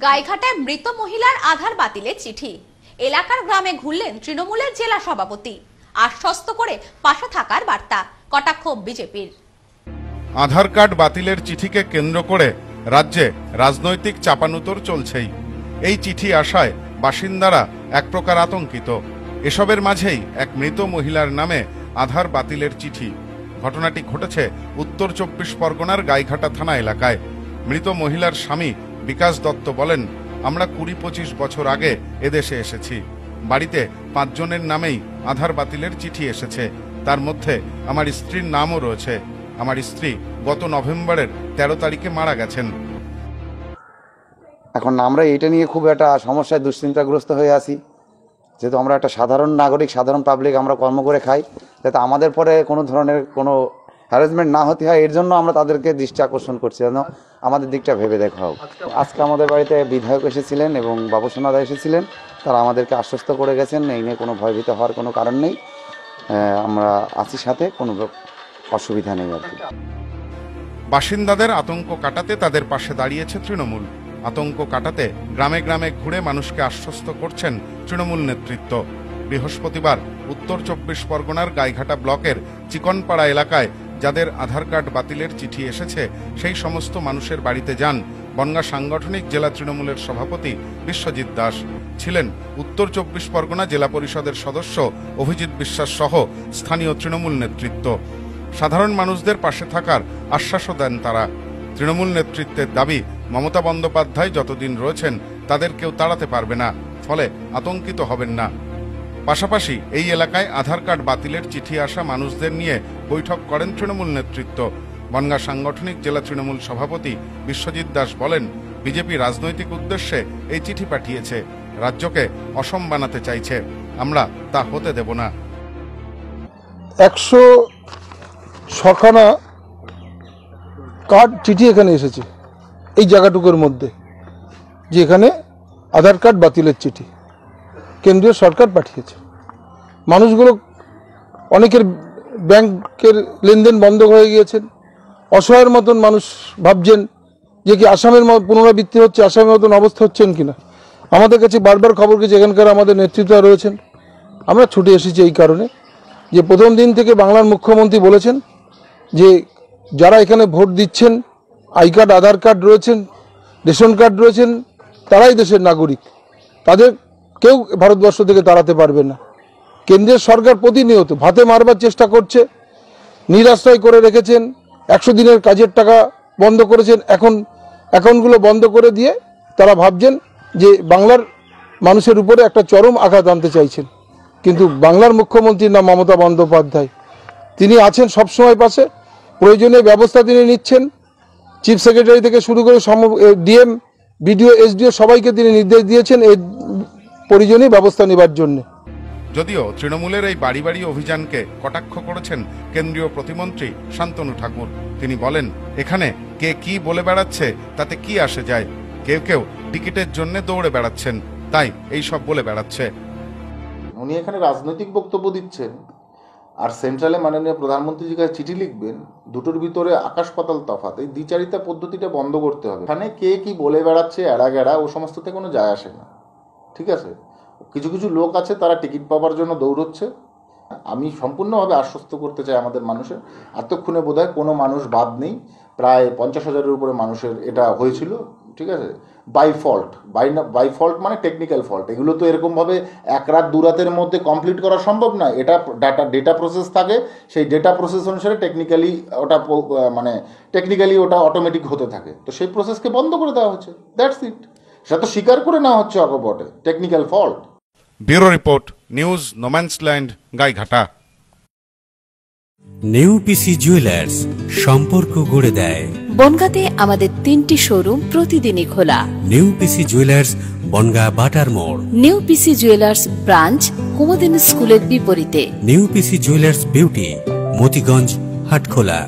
গাইঘাটায় মৃত মহিলার আধার বাতিলের চিঠি। এলাকার গ্রামে ঘুরলেন তৃণমূলের জেলা সভাপতি। আশ্বস্ত করে পাশে থাকার বার্তা, কটাক্ষ বিজেপির। আধার কার্ড বাতিলের চিঠিকে কেন্দ্র করে রাজ্যে রাজনৈতিক চাপানুতর চলছেই। এই চিঠি আসায় বাসিন্দারা এক প্রকার আতঙ্কিত। এসবের মাঝেই এক মৃত মহিলার নামে আধার বাতিলের চিঠি। ঘটনাটি ঘটেছে উত্তর চব্বিশ পরগনার গাইঘাটা থানা এলাকায়। মৃত মহিলার স্বামী বিকাশ দত্ত বলেন, আমরা কুড়ি পঁচিশ বছর আগে এদেশে এসেছি। বাড়িতে পাঁচজনের নামেই আধার বাতিলের চিঠি এসেছে। তার মধ্যে আমার স্ত্রীর নামও রয়েছে। আমার স্ত্রী গত নভেম্বরের তেরো তারিখে মারা গেছেন। এখন আমরা এটা নিয়ে খুব একটা সমস্যায় দুশ্চিন্তাগ্রস্ত হয়ে আছি। যেহেতু আমরা একটা সাধারণ নাগরিক, সাধারণ পাবলিক আমরা কর্ম করে খাই যাতে আমাদের পরে কোনো ধরনের কোনো হ্যারাসমেন্ট না হতে হয়, এর জন্য আমরা তাদেরকে দৃষ্টি আকর্ষণ করছি। যেন আমাদের দিকটা ভেবে দেখা হোক। আজকে আমাদের বাড়িতে বিধায়ক এসেছিলেন এবং বাবুসোনাদা এসেছিলেন। তারা আমাদেরকে আশ্বস্ত করে গেছেন, এই নিয়ে কোনো ভয়ভীত হওয়ার কোনো কারণ নেই। আমরা আছি সাথে, কোনো অসুবিধা নেই আর কি। বাসিন্দাদের আতঙ্ক কাটাতে তাদের পাশে দাঁড়িয়েছে তৃণমূল। আতঙ্ক কাটাতে গ্রামে গ্রামে ঘুরে মানুষকে আশ্বস্ত করছেন তৃণমূল নেতৃত্ব। বৃহস্পতিবার উত্তর চব্বিশ পরগনার গাইঘাটা ব্লকের চিকনপাড়া এলাকায় যাদের আধার কার্ড বাতিলের চিঠি এসেছে, সেই সমস্ত মানুষের বাড়িতে যান বনগা সাংগঠনিক জেলা তৃণমূলের সভাপতি বিশ্বজিৎ দাস। ছিলেন উত্তর চব্বিশ পরগনা জেলা পরিষদের সদস্য অভিজিৎ বিশ্বাস সহ স্থানীয় তৃণমূল নেতৃত্ব। সাধারণ মানুষদের পাশে থাকার আশ্বাসও দেন তারা। তৃণমূল নেতৃত্বের দাবি, মমতা বন্দ্যোপাধ্যায় যতদিন রয়েছেন, তাদের কেউ তাড়াতে পারবে না, ফলে আতঙ্কিত হবেন না। পাশাপাশি এই এলাকায় আধার কার্ড বাতিলের চিঠি আসা মানুষদের নিয়ে বৈঠক করেন তৃণমূল নেতৃত্ব। বনগা সাংগঠনিক জেলা তৃণমূল সভাপতি বিশ্বজিৎ দাস বলেন, বিজেপি রাজনৈতিক উদ্দেশ্যে এই চিঠি পাঠিয়েছে, রাজ্যকে অসম বানাতে চাইছে। আমরা তা হতে দেব না। একশো ছখানা কার্ড চিঠি এখানে এসেছে, এই জায়গাটুকুর মধ্যে যে এখানে আধার কার্ড বাতিলের চিঠি। কেন্দ্রীয় সরকার পাঠিয়েছে। মানুষগুলো অনেকের ব্যাংকের লেনদেন বন্ধ হয়ে গিয়েছেন। অসহায়ের মতন মানুষ ভাবছেন যে কি আসামের পুনরাবৃত্তি হচ্ছে, আসামের মতন অবস্থা হচ্ছেন কিনা আমাদের কাছে বারবার খবর গেছে, এখানকার আমাদের নেতৃত্ব রয়েছেন। আমরা ছুটে এসেছি এই কারণে যে প্রথম দিন থেকে বাংলার মুখ্যমন্ত্রী বলেছেন যে যারা এখানে ভোট দিচ্ছেন, আই কার্ড, আধার কার্ড রয়েছেন, রেশন কার্ড রয়েছেন, তারাই দেশের নাগরিক। তাদের কেউ ভারতবর্ষ থেকে তাড়াতে পারবে না। কেন্দ্রের সরকার প্রতিনিয়ত ভাতে মারবার চেষ্টা করছে, নিরাশ্রয় করে রেখেছেন, একশো দিনের কাজের টাকা বন্ধ করেছেন, এখন অ্যাকাউন্টগুলো বন্ধ করে দিয়ে তারা ভাবছেন যে বাংলার মানুষের উপরে একটা চরম আঘাত আনতে চাইছেন। কিন্তু বাংলার মুখ্যমন্ত্রীর নাম মমতা বন্দ্যোপাধ্যায়। তিনি আছেন সবসময় পাশে প্রয়োজনীয় ব্যবস্থা তিনি নিচ্ছেন। চিফ সেক্রেটারি থেকে শুরু করে ডিএম, বিডিও, এসডিও সবাইকে তিনি নির্দেশ দিয়েছেন। এই প্রয়োজনীয় ব্যবস্থা নেবার জন্যে। যদিও তৃণমূলের এই বাড়ি বাড়ি অভিযানকে কটাক্ষ করেছেন কেন্দ্রীয় প্রতিমন্ত্রী শান্তনু ঠাকুর। তিনি বলেন এখানে কে কি বলে বেড়াচ্ছে তাতে কি আসে যায়? কেউ কেউ টিকিটের জন্য দৌড়ে বেড়াচ্ছেন তাই এই সব বলে বেড়াচ্ছে। উনি এখানে রাজনৈতিক বক্তব্য দিচ্ছেন আর সেন্ট্রালে মাননীয় প্রধানমন্ত্রীর কাছে চিঠি লিখবেন দুটোর ভিতরে আকাশ পাতাল তফাৎ এই দ্বিচারিতা পদ্ধতিটা বন্ধ করতে হবে। এখানে কে কি বলে বেড়াচ্ছে এড়া গেড়া ও সমস্ততে কোনো যায় আসে না। ঠিক আছে? কিছু কিছু লোক আছে, তারা টিকিট পাওয়ার জন্য দৌড়চ্ছে। আমি সম্পূর্ণভাবে আশ্বস্ত করতে চাই আমাদের মানুষের। এতক্ষণে বোধহয় কোনো মানুষ বাদ নেই। প্রায় পঞ্চাশ হাজারের উপরে মানুষের এটা হয়েছিল, ঠিক আছে? By fault by by fault মানে টেকনিক্যাল ফল্ট এগুলো তো এরকমভাবে এক রাত, দু রাতের মধ্যে কমপ্লিট করা সম্ভব না এটা ডাটা ডেটা প্রসেস থাকে। সেই ডেটা প্রসেস অনুসারে টেকনিক্যালি ওটা মানে টেকনিক্যালি ওটা অটোমেটিক হতে থাকে। তো সেই প্রসেসকে বন্ধ করে দেওয়া হচ্ছে। দ্যাটস ইট সেটা তো স্বীকার করে নেওয়া হচ্ছে অকপটে technical fault bureau report news no man's land Gaighata. New PC jewellers সম্পর্ক গড়ে দেয়। বনগাঁতে আমাদের তিনটি শোরুম প্রতিদিনই খোলা। নেউপিসি জুয়েলার্স বনগা বাটার মোড়। নিউ পিসি জুয়েলার্স ব্রাঞ্চ কুমদিন স্কুলের বিপরীতে। New PC jewellers beauty Motiganj Hatkhola.